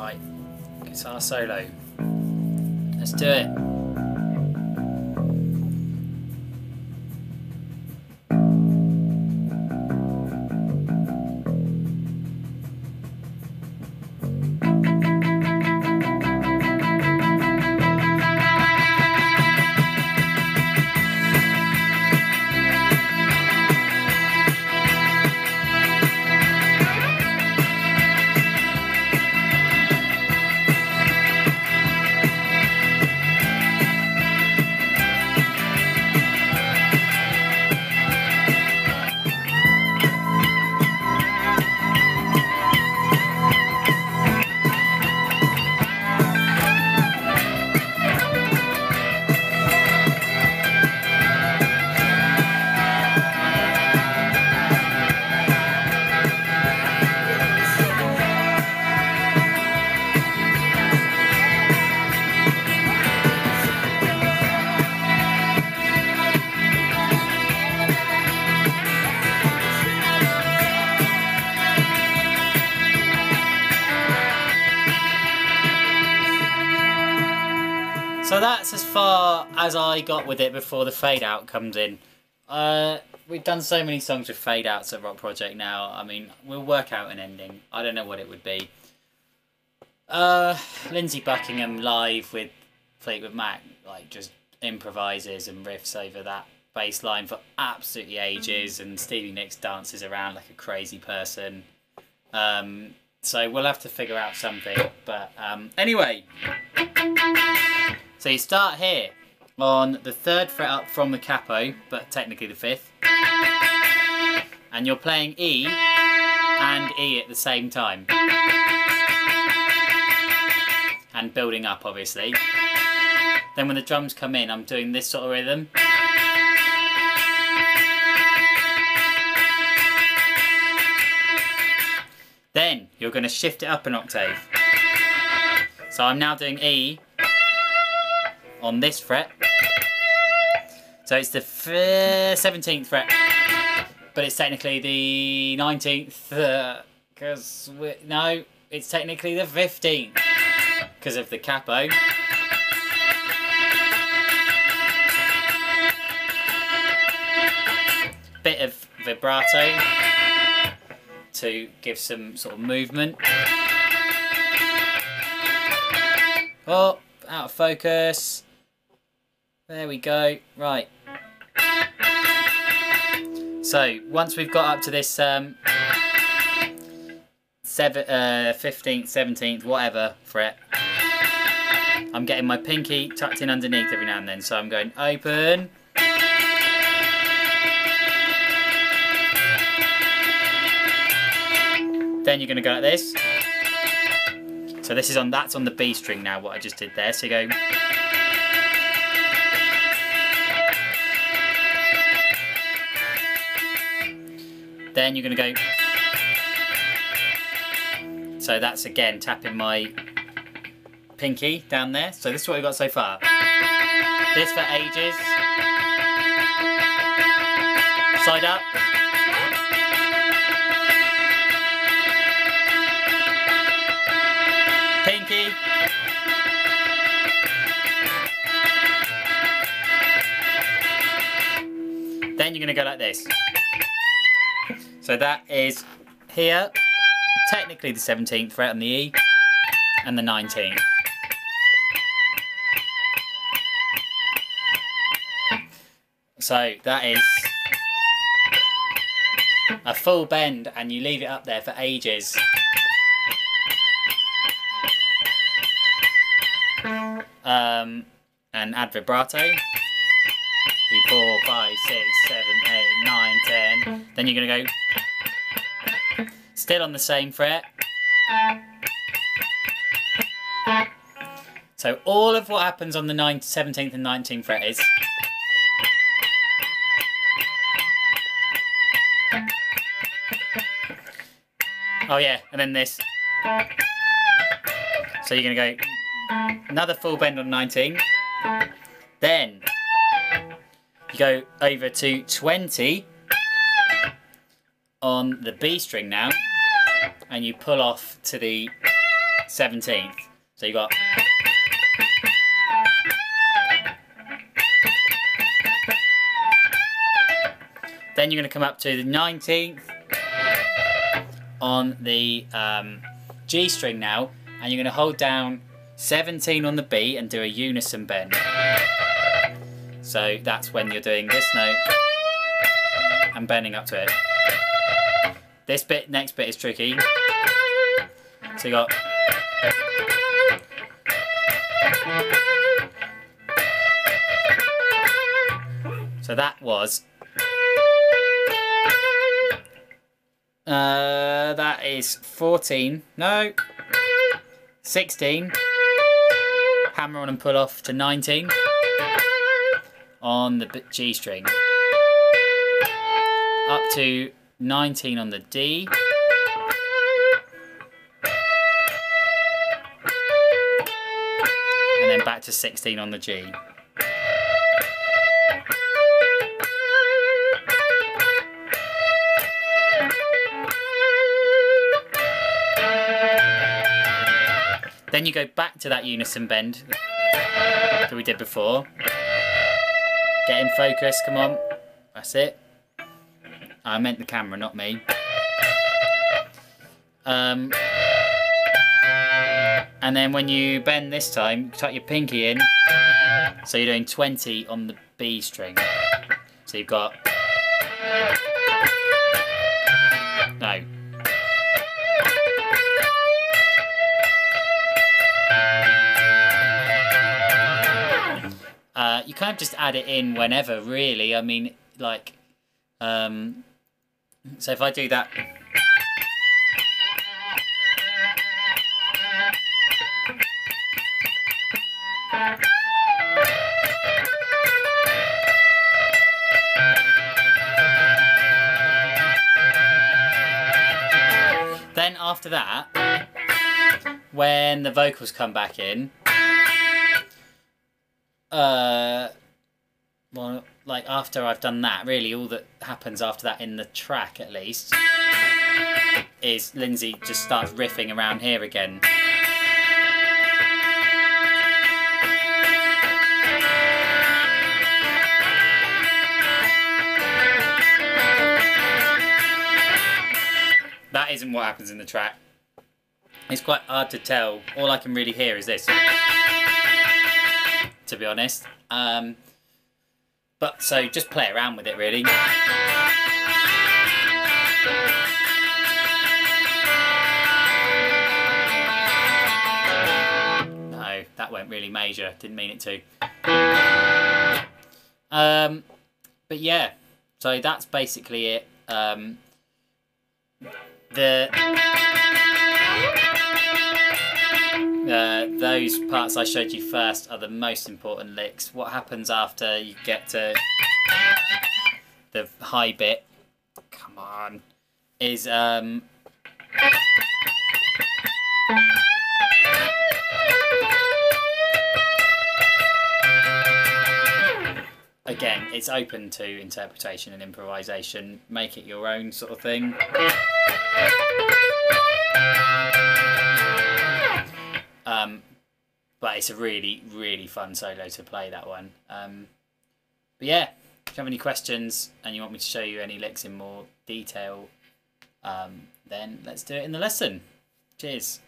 Right, guitar solo. Let's do it. So that's as far as I got with it before the fade out comes in. Uh, we've done so many songs with fade outs at Rock Project now. I mean, we'll work out an ending. I don't know what it would be. Uh, Lindsey Buckingham live with Fleetwood Mac, like just improvises and riffs over that bass line for absolutely ages, and Stevie Nicks dances around like a crazy person. Um, so we'll have to figure out something. But um, anyway. So you start here on the third fret up from the capo, but technically the fifth. And you're playing E and E at the same time. And building up, obviously. Then when the drums come in, I'm doing this sort of rhythm. Then you're going to shift it up an octave. So I'm now doing E on this fret. So it's the 17th fret, but it's technically the 19th, because, uh, no, it's technically the 15th, because of the capo. Bit of vibrato to give some sort of movement. Oh, out of focus. There we go. Right. So once we've got up to this um, seven, uh, 15th, 17th, whatever fret, I'm getting my pinky tucked in underneath every now and then. So I'm going open. Then you're going to go like this. So this is on, that's on the B string now, what I just did there. So you go... Then you're going to go... So that's again tapping my pinky down there. So this is what we've got so far. This for ages. Side up. Pinky. Then you're going to go like this. So that is here, technically the 17th fret on the E, and the 19th. So that is a full bend and you leave it up there for ages. Um, and add vibrato. Four, five, six, seven, eight, nine, ten. Then you're gonna go still on the same fret. So all of what happens on the 9th, 17th and 19th fret is Oh yeah, and then this. So you're gonna go another full bend on 19. Then you go over to 20 on the B string now, and you pull off to the 17th. So you got. Then you're going to come up to the 19th on the um, G string now, and you're going to hold down 17 on the B and do a unison bend. So that's when you're doing this note and bending up to it. This bit, next bit is tricky. So you got So that was uh that is 14. No. 16. Hammer on and pull off to 19 on the G string. Up to 19 on the D. And then back to 16 on the G. Then you go back to that unison bend that we did before. Get in focus, come on. That's it. I meant the camera, not me. Um, and then when you bend this time, tuck your pinky in. So you're doing 20 on the B string. So you've got... No. Uh, you kind of just add it in whenever, really. I mean, like, um, so if I do that. Then after that, when the vocals come back in, uh, well, like after I've done that, really all that happens after that in the track at least is Lindsey just starts riffing around here again. That isn't what happens in the track. It's quite hard to tell. All I can really hear is this. To be honest. Um, but so just play around with it really. No, that went really major. Didn't mean it to. Um, but yeah, so that's basically it. Um, the those parts I showed you first are the most important licks. What happens after you get to the high bit? Come on, is um. Again, it's open to interpretation and improvisation. Make it your own sort of thing. But it's a really, really fun solo to play that one. Um, but yeah, if you have any questions and you want me to show you any licks in more detail, um, then let's do it in the lesson. Cheers.